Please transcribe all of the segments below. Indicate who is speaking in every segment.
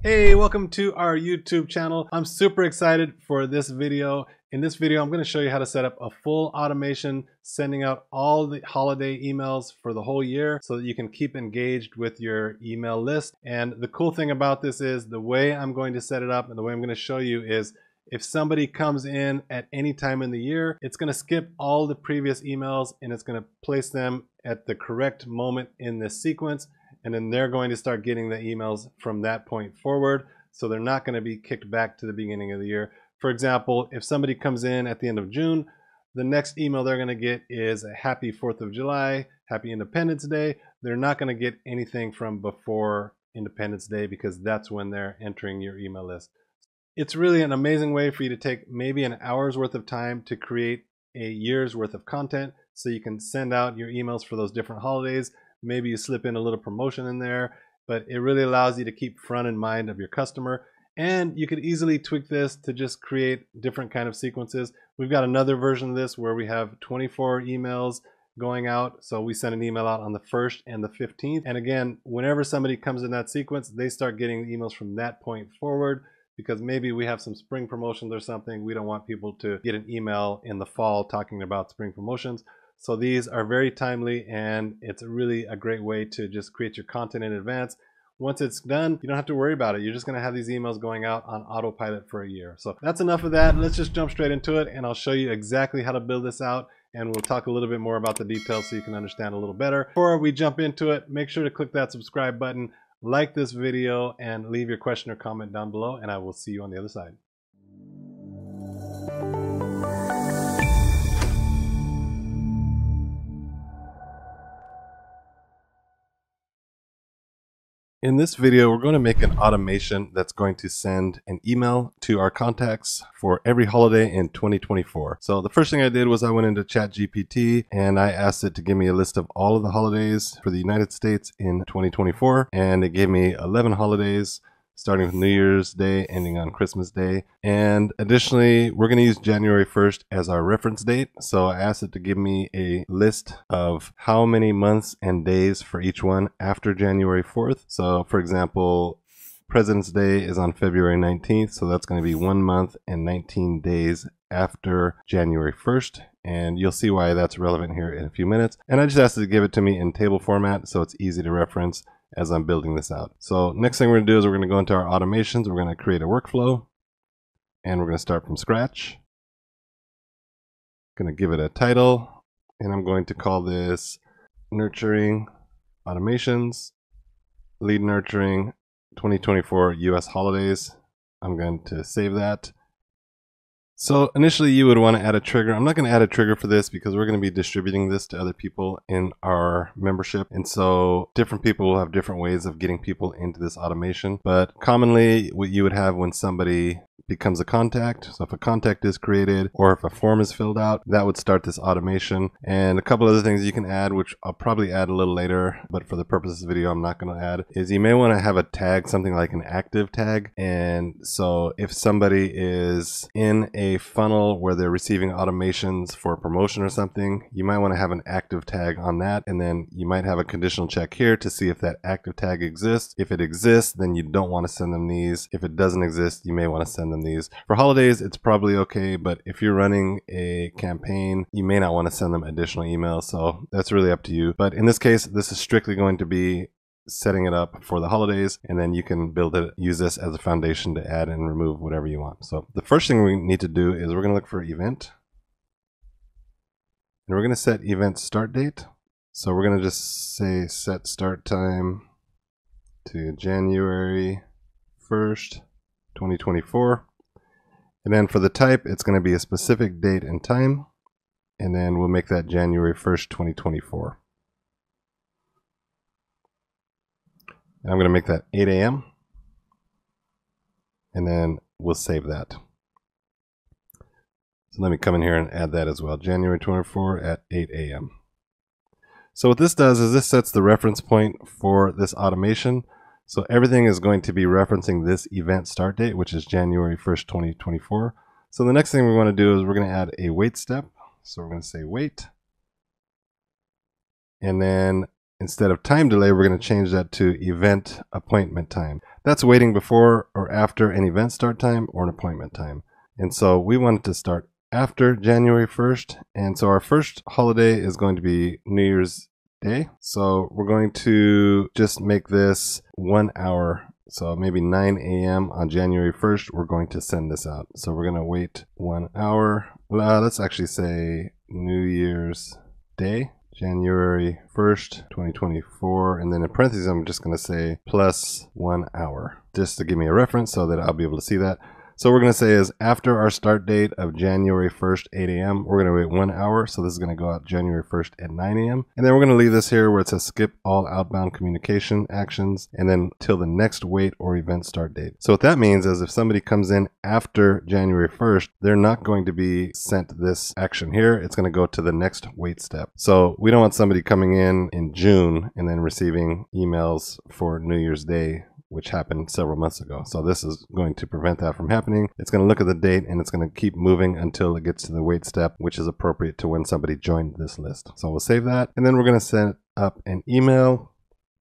Speaker 1: Hey, welcome to our YouTube channel. I'm super excited for this video. In this video, I'm going to show you how to set up a full automation sending out all the holiday emails for the whole year so that you can keep engaged with your email list. And the cool thing about this is the way I'm going to set it up and the way I'm going to show you is if somebody comes in at any time in the year, it's going to skip all the previous emails and it's going to place them at the correct moment in this sequence and then they're going to start getting the emails from that point forward. So they're not going to be kicked back to the beginning of the year. For example, if somebody comes in at the end of June, the next email they're going to get is a happy 4th of July, happy Independence Day. They're not going to get anything from before Independence Day because that's when they're entering your email list. It's really an amazing way for you to take maybe an hour's worth of time to create a year's worth of content so you can send out your emails for those different holidays Maybe you slip in a little promotion in there, but it really allows you to keep front in mind of your customer. And you could easily tweak this to just create different kind of sequences. We've got another version of this where we have 24 emails going out. So we send an email out on the 1st and the 15th. And again, whenever somebody comes in that sequence, they start getting emails from that point forward because maybe we have some spring promotions or something. We don't want people to get an email in the fall talking about spring promotions. So these are very timely and it's really a great way to just create your content in advance. Once it's done, you don't have to worry about it. You're just gonna have these emails going out on autopilot for a year. So that's enough of that. Let's just jump straight into it and I'll show you exactly how to build this out and we'll talk a little bit more about the details so you can understand a little better. Before we jump into it, make sure to click that subscribe button, like this video, and leave your question or comment down below, and I will see you on the other side. In this video, we're going to make an automation that's going to send an email to our contacts for every holiday in 2024. So the first thing I did was I went into ChatGPT and I asked it to give me a list of all of the holidays for the United States in 2024. And it gave me 11 holidays starting with New Year's Day, ending on Christmas Day. And additionally, we're going to use January 1st as our reference date. So I asked it to give me a list of how many months and days for each one after January 4th. So for example, President's Day is on February 19th, so that's going to be one month and 19 days after January 1st. And you'll see why that's relevant here in a few minutes. And I just asked it to give it to me in table format so it's easy to reference as I'm building this out. So next thing we're going to do is we're going to go into our automations. We're going to create a workflow and we're going to start from scratch. Going to give it a title and I'm going to call this nurturing automations lead nurturing 2024 US holidays. I'm going to save that. So initially you would want to add a trigger. I'm not going to add a trigger for this because we're going to be distributing this to other people in our membership. And so different people will have different ways of getting people into this automation. But commonly what you would have when somebody becomes a contact. So if a contact is created or if a form is filled out, that would start this automation. And a couple other things you can add, which I'll probably add a little later, but for the purpose of this video, I'm not going to add, is you may want to have a tag, something like an active tag. And so if somebody is in a funnel where they're receiving automations for promotion or something, you might want to have an active tag on that. And then you might have a conditional check here to see if that active tag exists. If it exists, then you don't want to send them these. If it doesn't exist, you may want to send them them these. For holidays, it's probably okay, but if you're running a campaign, you may not want to send them additional emails. So that's really up to you. But in this case, this is strictly going to be setting it up for the holidays and then you can build it use this as a foundation to add and remove whatever you want so the first thing we need to do is we're going to look for event and we're going to set event start date so we're going to just say set start time to January 1st 2024 and then for the type, it's going to be a specific date and time. And then we'll make that January 1st, 2024. And I'm going to make that 8 a.m. And then we'll save that. So let me come in here and add that as well. January 24 at 8 a.m. So what this does is this sets the reference point for this automation. So everything is going to be referencing this event start date, which is January 1st, 2024. So the next thing we want to do is we're going to add a wait step. So we're going to say wait. And then instead of time delay, we're going to change that to event appointment time. That's waiting before or after an event start time or an appointment time. And so we wanted to start after January 1st. And so our first holiday is going to be New Year's Day. So we're going to just make this one hour. So maybe 9 a.m. on January 1st, we're going to send this out. So we're going to wait one hour. Well, let's actually say New Year's Day. January 1st, 2024. And then in parentheses, I'm just going to say plus one hour just to give me a reference so that I'll be able to see that. So we're going to say is after our start date of January 1st, 8 a.m., we're going to wait one hour. So this is going to go out January 1st at 9 a.m. And then we're going to leave this here where it says skip all outbound communication actions and then till the next wait or event start date. So what that means is if somebody comes in after January 1st, they're not going to be sent this action here. It's going to go to the next wait step. So we don't want somebody coming in in June and then receiving emails for New Year's Day which happened several months ago. So this is going to prevent that from happening. It's going to look at the date and it's going to keep moving until it gets to the wait step, which is appropriate to when somebody joined this list. So we'll save that. And then we're going to set up an email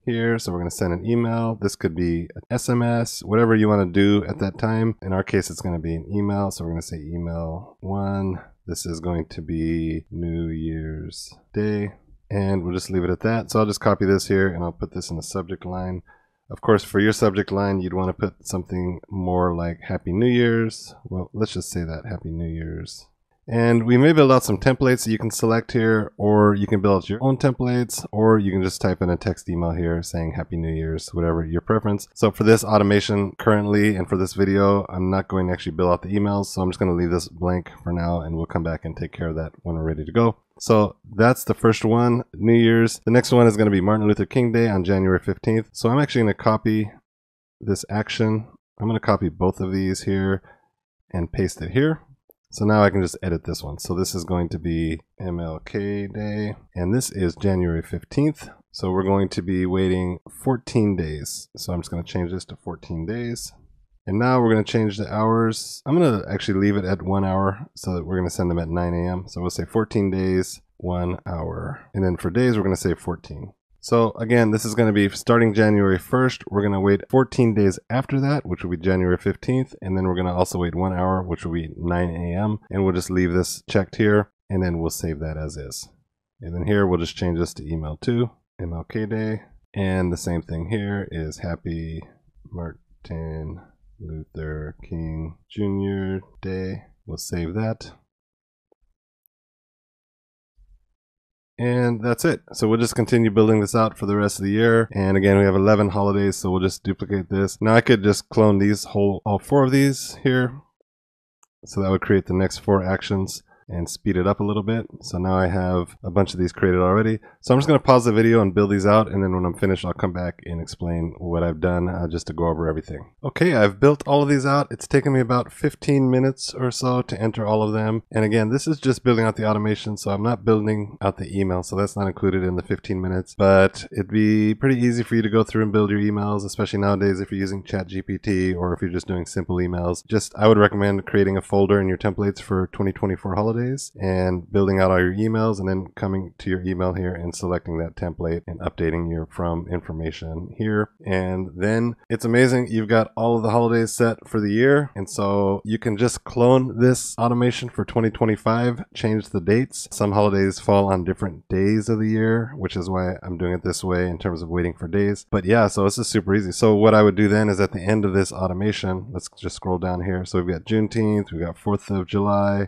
Speaker 1: here. So we're going to send an email. This could be an SMS, whatever you want to do at that time. In our case, it's going to be an email. So we're going to say email one. This is going to be New Year's Day. And we'll just leave it at that. So I'll just copy this here and I'll put this in the subject line. Of course, for your subject line, you'd want to put something more like Happy New Year's. Well, let's just say that Happy New Year's. And we may build out some templates that you can select here, or you can build out your own templates, or you can just type in a text email here saying Happy New Year's, whatever your preference. So for this automation currently, and for this video, I'm not going to actually build out the emails, so I'm just going to leave this blank for now, and we'll come back and take care of that when we're ready to go. So that's the first one, New Year's. The next one is going to be Martin Luther King Day on January 15th. So I'm actually going to copy this action. I'm going to copy both of these here and paste it here. So now I can just edit this one. So this is going to be MLK Day, and this is January 15th. So we're going to be waiting 14 days. So I'm just going to change this to 14 days. And now we're going to change the hours. I'm going to actually leave it at one hour so that we're going to send them at 9 a.m. So we'll say 14 days, one hour. And then for days, we're going to say 14. So again, this is going to be starting January 1st. We're going to wait 14 days after that, which will be January 15th. And then we're going to also wait one hour, which will be 9 a.m. And we'll just leave this checked here and then we'll save that as is. And then here, we'll just change this to email 2, MLK Day. And the same thing here is Happy Martin Luther King Jr. Day. We'll save that. And that's it. So we'll just continue building this out for the rest of the year. And again, we have 11 holidays, so we'll just duplicate this. Now I could just clone these whole, all four of these here. So that would create the next four actions and speed it up a little bit. So now I have a bunch of these created already. So I'm just going to pause the video and build these out. And then when I'm finished, I'll come back and explain what I've done uh, just to go over everything. Okay, I've built all of these out. It's taken me about 15 minutes or so to enter all of them. And again, this is just building out the automation. So I'm not building out the email. So that's not included in the 15 minutes. But it'd be pretty easy for you to go through and build your emails, especially nowadays if you're using ChatGPT or if you're just doing simple emails. Just, I would recommend creating a folder in your templates for 2024 holidays holidays and building out all your emails and then coming to your email here and selecting that template and updating your from information here. And then it's amazing. You've got all of the holidays set for the year. And so you can just clone this automation for 2025, change the dates. Some holidays fall on different days of the year, which is why I'm doing it this way in terms of waiting for days. But yeah, so this is super easy. So what I would do then is at the end of this automation, let's just scroll down here. So we've got Juneteenth, we've got 4th of July,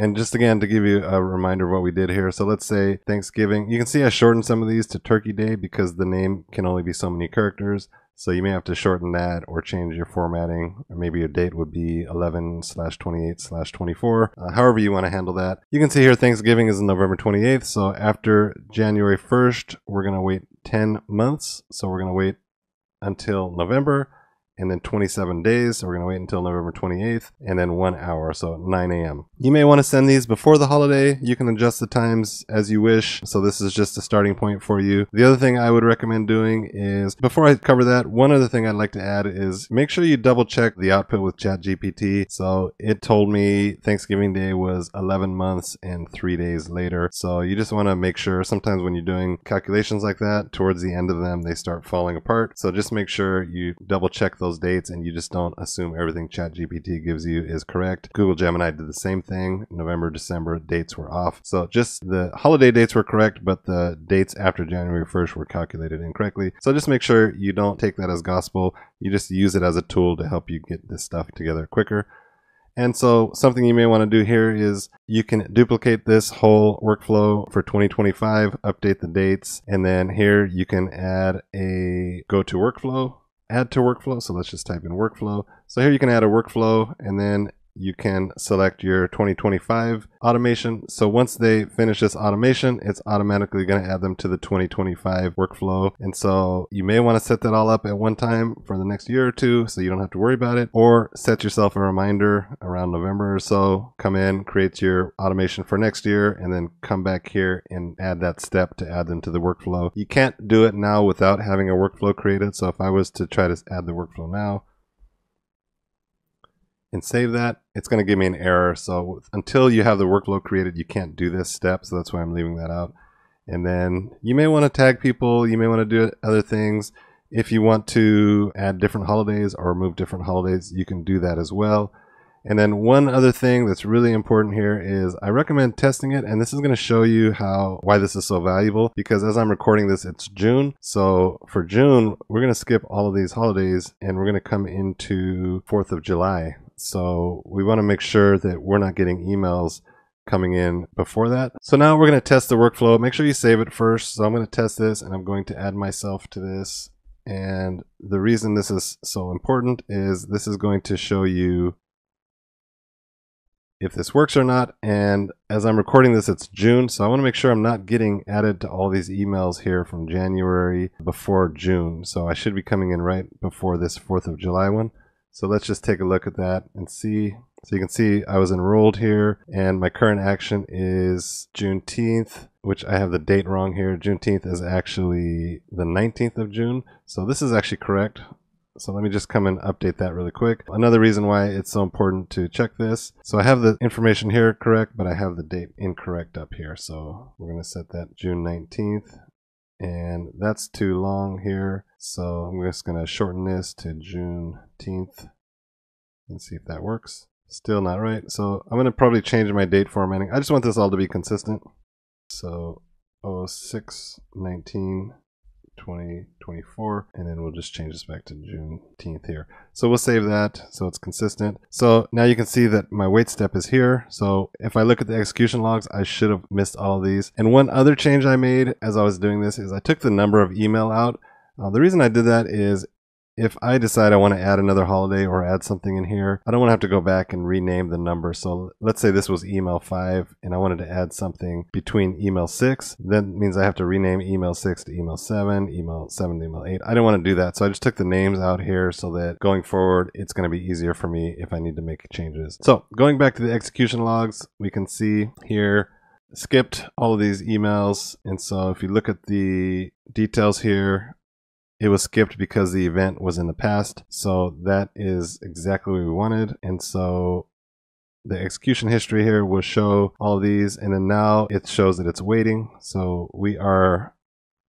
Speaker 1: and just again to give you a reminder of what we did here. So let's say Thanksgiving. You can see I shortened some of these to Turkey Day because the name can only be so many characters. So you may have to shorten that or change your formatting. Or maybe your date would be 11 slash 28 slash 24. Uh, however you want to handle that. You can see here Thanksgiving is November 28th. So after January 1st, we're going to wait 10 months. So we're going to wait until November and then 27 days. So we're going to wait until November 28th and then one hour. So 9 a.m. You may want to send these before the holiday. You can adjust the times as you wish. So this is just a starting point for you. The other thing I would recommend doing is before I cover that, one other thing I'd like to add is make sure you double check the output with ChatGPT. So it told me Thanksgiving Day was 11 months and three days later. So you just want to make sure sometimes when you're doing calculations like that, towards the end of them, they start falling apart. So just make sure you double check those dates and you just don't assume everything ChatGPT gives you is correct. Google Gemini did the same thing. November, December dates were off. So just the holiday dates were correct, but the dates after January 1st were calculated incorrectly. So just make sure you don't take that as gospel. You just use it as a tool to help you get this stuff together quicker. And so something you may want to do here is you can duplicate this whole workflow for 2025, update the dates, and then here you can add a go to workflow, add to workflow. So let's just type in workflow. So here you can add a workflow and then you can select your 2025 automation. So once they finish this automation, it's automatically going to add them to the 2025 workflow. And so you may want to set that all up at one time for the next year or two so you don't have to worry about it or set yourself a reminder around November or so, come in, create your automation for next year and then come back here and add that step to add them to the workflow. You can't do it now without having a workflow created. So if I was to try to add the workflow now, and save that, it's going to give me an error. So until you have the workflow created, you can't do this step. So that's why I'm leaving that out. And then you may want to tag people. You may want to do other things. If you want to add different holidays or remove different holidays, you can do that as well. And then one other thing that's really important here is I recommend testing it and this is going to show you how why this is so valuable because as I'm recording this it's June. So for June, we're going to skip all of these holidays and we're going to come into 4th of July. So we want to make sure that we're not getting emails coming in before that. So now we're going to test the workflow. Make sure you save it first. So I'm going to test this and I'm going to add myself to this. And the reason this is so important is this is going to show you if this works or not. And as I'm recording this, it's June. So I want to make sure I'm not getting added to all these emails here from January before June. So I should be coming in right before this 4th of July one. So let's just take a look at that and see. So you can see I was enrolled here and my current action is Juneteenth, which I have the date wrong here. Juneteenth is actually the 19th of June. So this is actually correct. So let me just come and update that really quick. Another reason why it's so important to check this. So I have the information here correct, but I have the date incorrect up here. So we're going to set that June 19th and that's too long here. So I'm just going to shorten this to Juneteenth and see if that works. Still not right. So I'm going to probably change my date formatting. I just want this all to be consistent. So 0619 2024 and then we'll just change this back to Juneteenth here. So we'll save that so it's consistent. So now you can see that my wait step is here. So if I look at the execution logs, I should have missed all these. And one other change I made as I was doing this is I took the number of email out. Uh, the reason I did that is if I decide I want to add another holiday or add something in here, I don't want to have to go back and rename the number. So let's say this was email 5 and I wanted to add something between email 6. That means I have to rename email 6 to email 7, email 7 to email 8. I didn't want to do that. So I just took the names out here so that going forward, it's going to be easier for me if I need to make changes. So going back to the execution logs, we can see here skipped all of these emails. And so if you look at the details here, it was skipped because the event was in the past. So that is exactly what we wanted. And so the execution history here will show all these. And then now it shows that it's waiting. So we are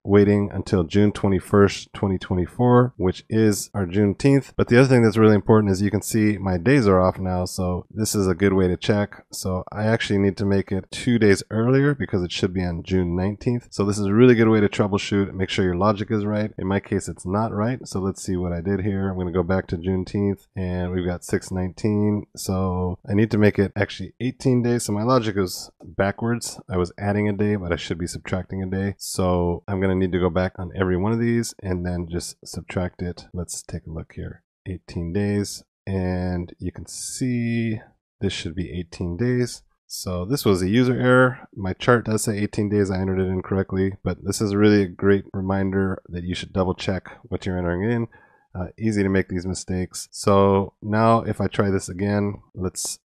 Speaker 1: waiting until June 21st, 2024, which is our Juneteenth. But the other thing that's really important is you can see my days are off now. So this is a good way to check. So I actually need to make it two days earlier because it should be on June 19th. So this is a really good way to troubleshoot. Make sure your logic is right. In my case, it's not right. So let's see what I did here. I'm going to go back to Juneteenth and we've got 619. So I need to make it actually 18 days. So my logic is backwards. I was adding a day, but I should be subtracting a day. So I'm going to going to need to go back on every one of these and then just subtract it. Let's take a look here. 18 days. And you can see this should be 18 days. So this was a user error. My chart does say 18 days. I entered it incorrectly, but this is really a great reminder that you should double check what you're entering in. Uh, easy to make these mistakes. So now if I try this again, let's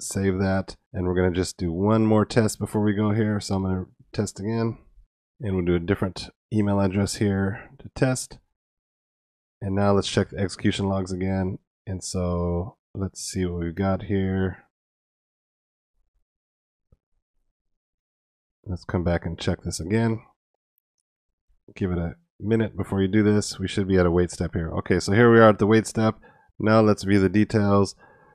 Speaker 1: save that. And we're going to just do one more test before we go here. So I'm going to test again. And we'll do a different email address here to test. And now let's check the execution logs again. And so let's see what we've got here. Let's come back and check this again. Give it a minute before you do this. We should be at a wait step here. Okay, so here we are at the wait step. Now let's view the details.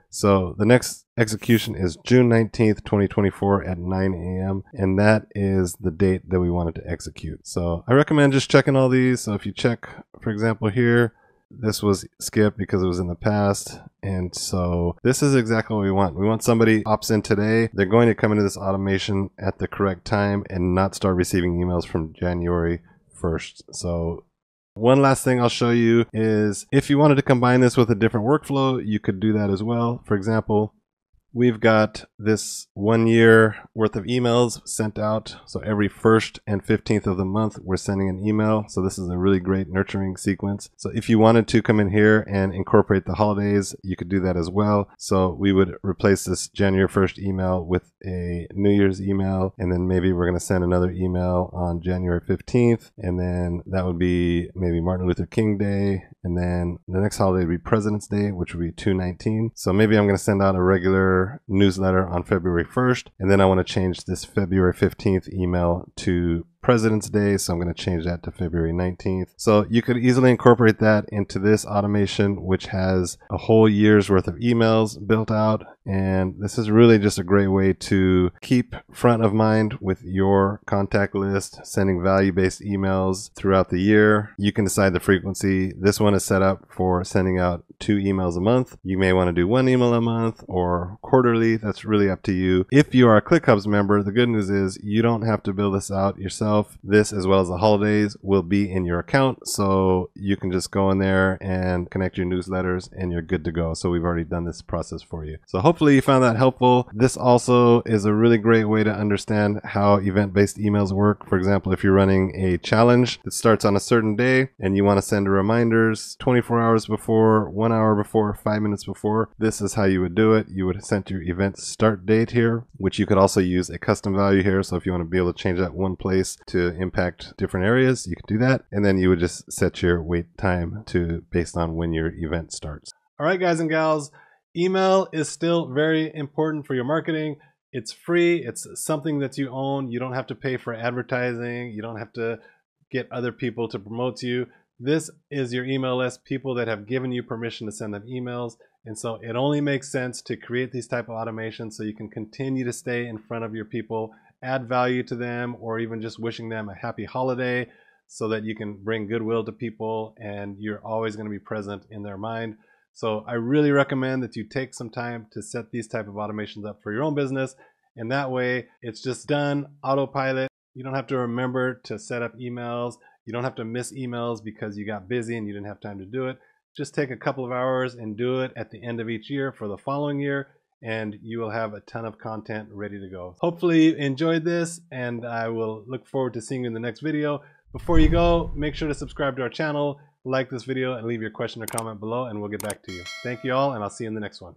Speaker 1: So the next execution is June 19th, 2024 at 9 a.m. And that is the date that we wanted to execute. So I recommend just checking all these. So if you check, for example, here, this was skipped because it was in the past. And so this is exactly what we want. We want somebody opts in today. They're going to come into this automation at the correct time and not start receiving emails from January 1st. So one last thing I'll show you is if you wanted to combine this with a different workflow, you could do that as well. For example, we've got this one year worth of emails sent out. So every first and 15th of the month, we're sending an email. So this is a really great nurturing sequence. So if you wanted to come in here and incorporate the holidays, you could do that as well. So we would replace this January 1st email with a New Year's email. And then maybe we're going to send another email on January 15th. And then that would be maybe Martin Luther King Day. And then the next holiday would be President's Day, which would be 219. So maybe I'm going to send out a regular newsletter on February 1st. And then I want to change this February 15th email to President's Day, so I'm going to change that to February 19th. So you could easily incorporate that into this automation, which has a whole year's worth of emails built out. And this is really just a great way to keep front of mind with your contact list, sending value based emails throughout the year. You can decide the frequency. This one is set up for sending out two emails a month. You may want to do one email a month or quarterly. That's really up to you. If you are a ClickHubs member, the good news is you don't have to build this out yourself yourself. This, as well as the holidays, will be in your account. So you can just go in there and connect your newsletters and you're good to go. So we've already done this process for you. So hopefully you found that helpful. This also is a really great way to understand how event based emails work. For example, if you're running a challenge that starts on a certain day and you want to send reminders 24 hours before, one hour before, five minutes before, this is how you would do it. You would set your event start date here, which you could also use a custom value here. So if you want to be able to change that one place to impact different areas, you can do that. And then you would just set your wait time to based on when your event starts. All right, guys and gals, email is still very important for your marketing. It's free. It's something that you own. You don't have to pay for advertising. You don't have to get other people to promote you. This is your email list, people that have given you permission to send them emails. And so it only makes sense to create these type of automations so you can continue to stay in front of your people add value to them or even just wishing them a happy holiday so that you can bring goodwill to people and you're always going to be present in their mind. So I really recommend that you take some time to set these type of automations up for your own business. And that way it's just done autopilot. You don't have to remember to set up emails. You don't have to miss emails because you got busy and you didn't have time to do it. Just take a couple of hours and do it at the end of each year for the following year and you will have a ton of content ready to go. Hopefully you enjoyed this and I will look forward to seeing you in the next video. Before you go, make sure to subscribe to our channel, like this video, and leave your question or comment below and we'll get back to you. Thank you all and I'll see you in the next one.